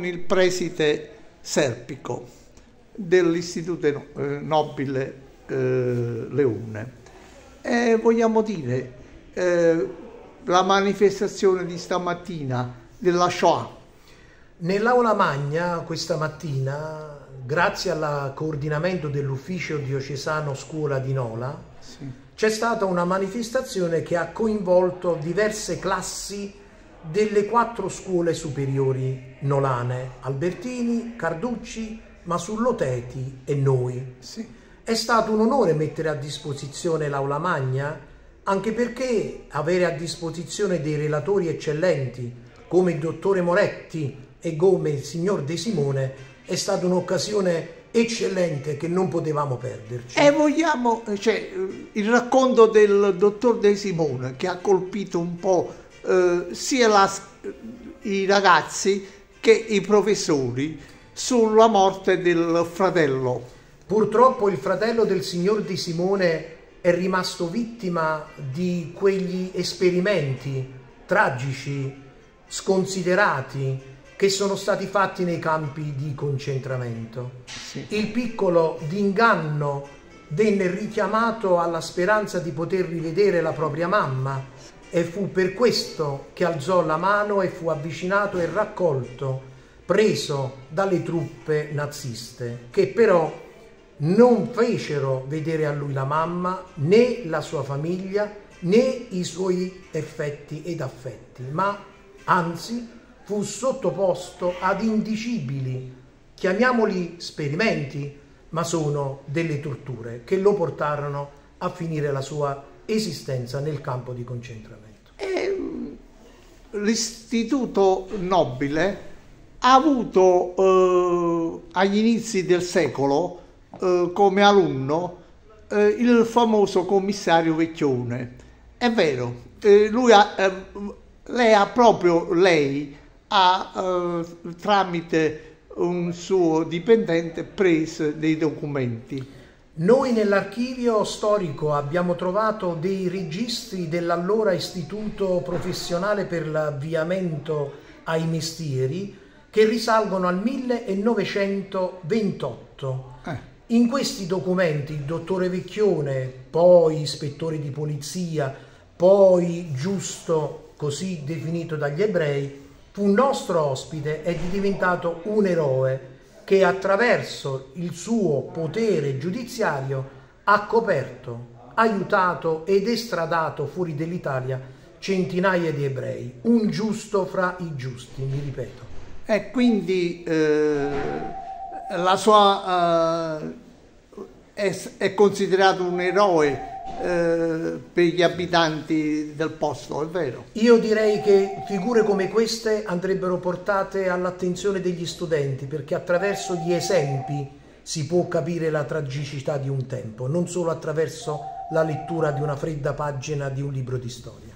il preside Serpico dell'Istituto eh, Nobile eh, Leone e vogliamo dire eh, la manifestazione di stamattina della Shoah. Nell'aula magna questa mattina, grazie al coordinamento dell'ufficio diocesano scuola di Nola, sì. c'è stata una manifestazione che ha coinvolto diverse classi delle quattro scuole superiori nolane, Albertini, Carducci, Masulloteti e noi. Sì. È stato un onore mettere a disposizione l'Aula Magna, anche perché avere a disposizione dei relatori eccellenti come il dottore Moretti e come il signor De Simone è stata un'occasione eccellente che non potevamo perderci. E vogliamo, cioè, il racconto del dottor De Simone che ha colpito un po' eh, sia la, i ragazzi che i professori sulla morte del fratello. Purtroppo il fratello del signor Di Simone è rimasto vittima di quegli esperimenti tragici, sconsiderati, che sono stati fatti nei campi di concentramento. Sì. Il piccolo d'inganno venne richiamato alla speranza di poter rivedere la propria mamma e fu per questo che alzò la mano e fu avvicinato e raccolto, preso dalle truppe naziste, che però non fecero vedere a lui la mamma, né la sua famiglia, né i suoi effetti ed affetti, ma anzi fu sottoposto ad indicibili, chiamiamoli sperimenti, ma sono delle torture che lo portarono a finire la sua esistenza nel campo di concentramento. L'istituto nobile ha avuto eh, agli inizi del secolo eh, come alunno eh, il famoso commissario Vecchione. È vero, eh, lui ha, eh, lei ha proprio lei ha eh, tramite un suo dipendente preso dei documenti. Noi nell'archivio storico abbiamo trovato dei registri dell'allora Istituto Professionale per l'Avviamento ai Mestieri che risalgono al 1928. Eh. In questi documenti il dottore Vecchione, poi ispettore di polizia, poi giusto così definito dagli ebrei, fu nostro ospite ed è diventato un eroe che attraverso il suo potere giudiziario ha coperto, aiutato ed estradato fuori dell'Italia centinaia di ebrei, un giusto fra i giusti, mi ripeto. E quindi eh, la sua, eh, è, è considerato un eroe eh, per gli abitanti del posto, è vero? Io direi che figure come queste andrebbero portate all'attenzione degli studenti perché attraverso gli esempi si può capire la tragicità di un tempo, non solo attraverso la lettura di una fredda pagina di un libro di storia.